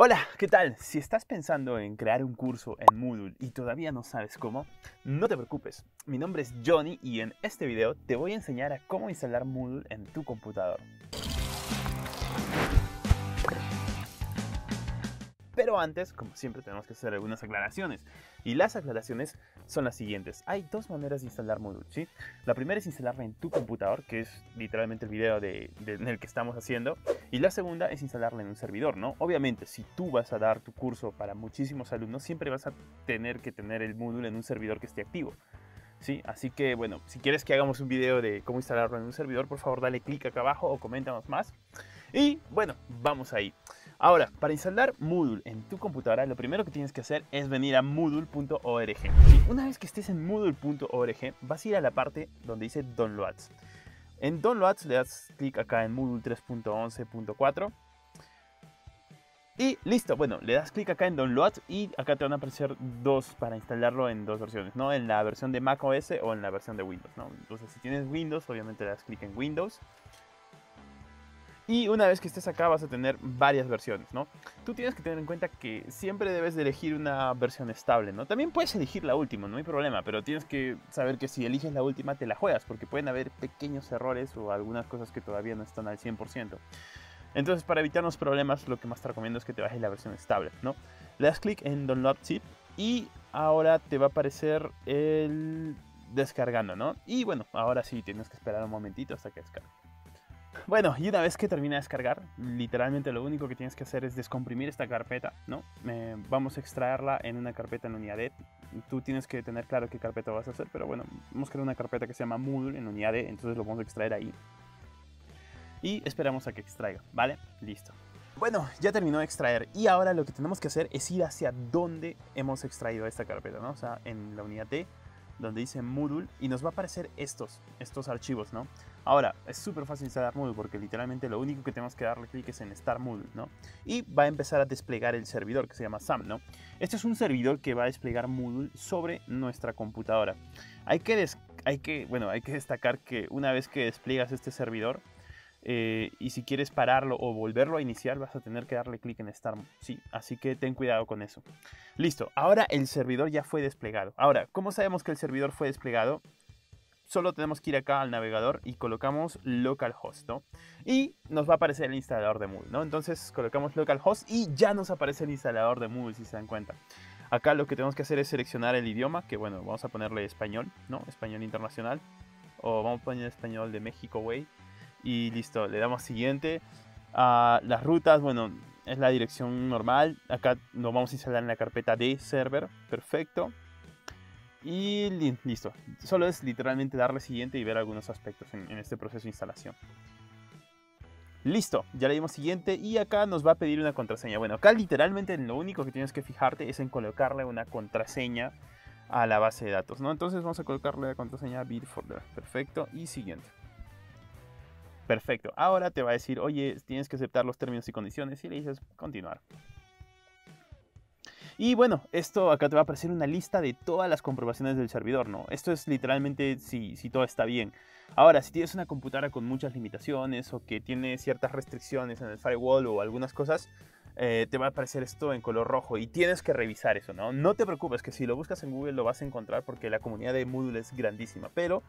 Hola, ¿qué tal? Si estás pensando en crear un curso en Moodle y todavía no sabes cómo, no te preocupes. Mi nombre es Johnny y en este video te voy a enseñar a cómo instalar Moodle en tu computador. Pero antes, como siempre, tenemos que hacer algunas aclaraciones. Y las aclaraciones son las siguientes. Hay dos maneras de instalar Moodle, ¿sí? La primera es instalarla en tu computador, que es literalmente el video de, en el que estamos haciendo. Y la segunda es instalarla en un servidor, ¿no? Obviamente, si tú vas a dar tu curso para muchísimos alumnos, siempre vas a tener que tener el Moodle en un servidor que esté activo. ¿Sí? Así que bueno, si quieres que hagamos un video de cómo instalarlo en un servidor, por favor dale clic acá abajo o coméntanos más. Y bueno, vamos ahí. Ahora, para instalar Moodle en tu computadora, lo primero que tienes que hacer es venir a moodle.org. Una vez que estés en moodle.org, vas a ir a la parte donde dice Downloads. En Downloads le das clic acá en Moodle 3.11.4 y listo, bueno, le das clic acá en Downloads y acá te van a aparecer dos para instalarlo en dos versiones, ¿no? En la versión de Mac OS o en la versión de Windows, ¿no? Entonces si tienes Windows, obviamente le das clic en Windows y una vez que estés acá vas a tener varias versiones, ¿no? Tú tienes que tener en cuenta que siempre debes de elegir una versión estable, ¿no? También puedes elegir la última, no hay problema, pero tienes que saber que si eliges la última te la juegas, porque pueden haber pequeños errores o algunas cosas que todavía no están al 100%. Entonces, para evitarnos problemas, lo que más te recomiendo es que te bajes la versión estable, ¿no? Le das clic en Download Zip y ahora te va a aparecer el descargando, ¿no? Y bueno, ahora sí tienes que esperar un momentito hasta que descargue. Bueno, y una vez que termina de descargar, literalmente lo único que tienes que hacer es descomprimir esta carpeta, ¿no? vamos a extraerla en una carpeta en unidad. Tú tienes que tener claro qué carpeta vas a hacer, pero bueno, vamos a crear una carpeta que se llama Moodle en unidad entonces lo vamos a extraer ahí. Y esperamos a que extraiga, ¿vale? Listo. Bueno, ya terminó de extraer y ahora lo que tenemos que hacer es ir hacia donde hemos extraído esta carpeta, ¿no? O sea, en la unidad D, donde dice Moodle y nos va a aparecer estos, estos archivos, ¿no? Ahora, es súper fácil instalar Moodle porque literalmente lo único que tenemos que darle clic es en Start Moodle, ¿no? Y va a empezar a desplegar el servidor que se llama SAM, ¿no? Este es un servidor que va a desplegar Moodle sobre nuestra computadora. Hay que, hay que, bueno, hay que destacar que una vez que despliegas este servidor, eh, y si quieres pararlo o volverlo a iniciar vas a tener que darle clic en Start. Sí, así que ten cuidado con eso. Listo, ahora el servidor ya fue desplegado. Ahora, ¿cómo sabemos que el servidor fue desplegado? Solo tenemos que ir acá al navegador y colocamos localhost, ¿no? Y nos va a aparecer el instalador de Moodle, ¿no? Entonces colocamos localhost y ya nos aparece el instalador de Moodle, si se dan cuenta. Acá lo que tenemos que hacer es seleccionar el idioma, que bueno, vamos a ponerle español, ¿no? Español internacional. O vamos a poner español de México, güey. Y listo, le damos siguiente. las rutas, bueno, es la dirección normal. Acá lo vamos a instalar en la carpeta de server. Perfecto. Y listo. Solo es literalmente darle siguiente y ver algunos aspectos en, este proceso de instalación. Listo, ya le dimos siguiente y acá nos va a pedir una contraseña. Bueno, acá literalmente lo único que tienes que fijarte es en colocarle una contraseña a la base de datos, ¿no? Entonces vamos a colocarle la contraseña bitfolder. Perfecto, y siguiente. Perfecto, ahora te va a decir, oye, tienes que aceptar los términos y condiciones y le dices continuar. Y bueno, esto acá te va a aparecer una lista de todas las comprobaciones del servidor, ¿no? Esto es literalmente si, si todo está bien. Ahora, si tienes una computadora con muchas limitaciones o que tiene ciertas restricciones en el firewall o algunas cosas, eh, te va a aparecer esto en color rojo y tienes que revisar eso, ¿no? No te preocupes, que si lo buscas en Google lo vas a encontrar porque la comunidad de Moodle es grandísima, pero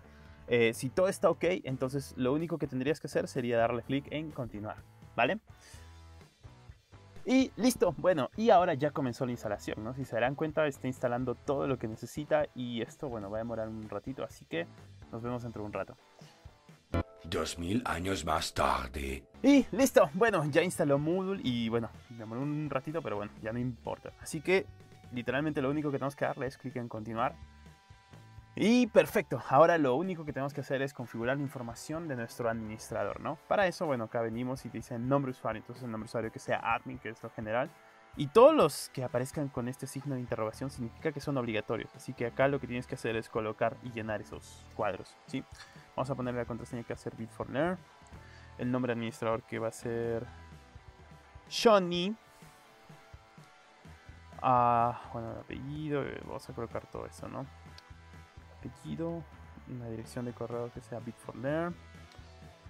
eh, si todo está ok, entonces lo único que tendrías que hacer sería darle clic en continuar, ¿vale? Y listo, bueno, y ahora ya comenzó la instalación, ¿no? Si se darán cuenta, está instalando todo lo que necesita y esto, bueno, va a demorar un ratito, así que nos vemos dentro de un rato. Dos mil años más tarde. Y listo, bueno, ya instaló Moodle y bueno, demoró un ratito, pero bueno, ya no importa. Así que literalmente lo único que tenemos que darle es clic en continuar y perfecto, ahora lo único que tenemos que hacer es configurar la información de nuestro administrador, ¿no? Para eso, bueno, acá venimos y dice nombre usuario, entonces el nombre usuario que sea admin, que es lo general. Y todos los que aparezcan con este signo de interrogación significa que son obligatorios. Así que acá lo que tienes que hacer es colocar y llenar esos cuadros, ¿sí? Vamos a ponerle la contraseña que va a ser bitforlearn. El nombre administrador que va a ser Johnny. Ah, bueno, el apellido, vamos a colocar todo eso, ¿no? Apellido, una dirección de correo que sea bitforlearn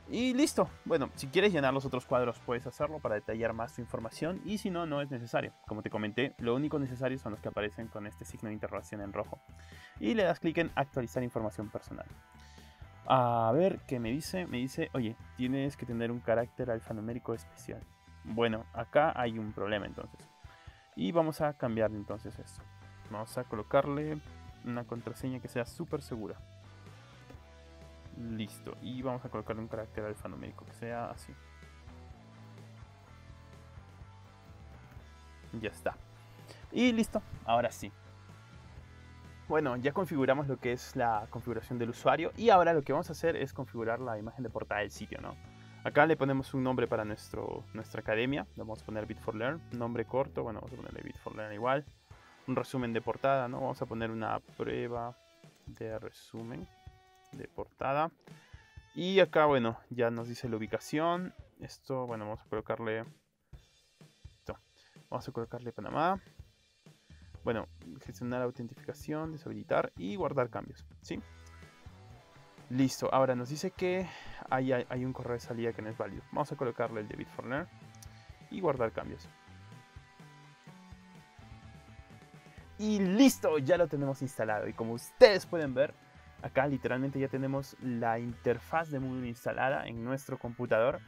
Y listo. Bueno, si quieres llenar los otros cuadros puedes hacerlo para detallar más tu información y si no, no es necesario. Como te comenté, lo único necesario son los que aparecen con este signo de interrogación en rojo. Y le das clic en actualizar información personal. A ver, ¿qué me dice? Me dice, oye, tienes que tener un carácter alfanumérico especial. Bueno, acá hay un problema entonces. Y vamos a cambiar entonces esto. Vamos a colocarle una contraseña que sea súper segura. Listo. Y vamos a colocarle un carácter alfanumérico que sea así. Ya está. Y listo. Ahora sí. Bueno, ya configuramos lo que es la configuración del usuario y ahora lo que vamos a hacer es configurar la imagen de portada del sitio, ¿no? Acá le ponemos un nombre para nuestro, nuestra academia, le vamos a poner Bit4Learn, nombre corto, bueno, vamos a ponerle Bit4Learn igual, un resumen de portada, ¿no? Vamos a poner una prueba de resumen de portada. Y acá, bueno, ya nos dice la ubicación. Esto, bueno, vamos a colocarle... Esto. Vamos a colocarle Panamá. Bueno, gestionar autentificación, deshabilitar y guardar cambios, ¿sí? Listo, ahora nos dice que hay, hay, un correo de salida que no es válido. Vamos a colocarle el de Bitforner y guardar cambios. Y listo, ya lo tenemos instalado. Y como ustedes pueden ver, acá literalmente ya tenemos la interfaz de Moodle instalada en nuestro computador.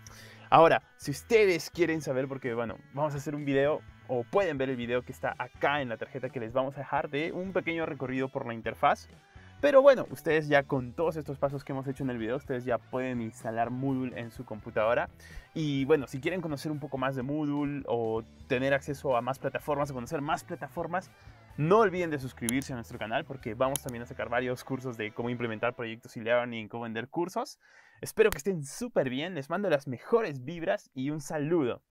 Ahora, si ustedes quieren saber, porque bueno, vamos a hacer un video, o pueden ver el video que está acá en la tarjeta que les vamos a dejar de un pequeño recorrido por la interfaz. Pero bueno, ustedes ya con todos estos pasos que hemos hecho en el video, ustedes ya pueden instalar Moodle en su computadora. Y bueno, si quieren conocer un poco más de Moodle o tener acceso a más plataformas o conocer más plataformas, no olviden de suscribirse a nuestro canal porque vamos también a sacar varios cursos de cómo implementar proyectos y learning, cómo vender cursos. Espero que estén súper bien, les mando las mejores vibras y un saludo.